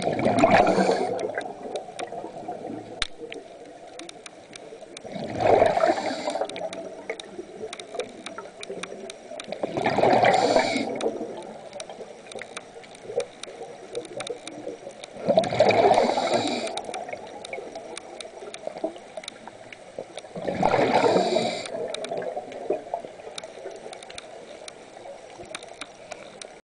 Gracias.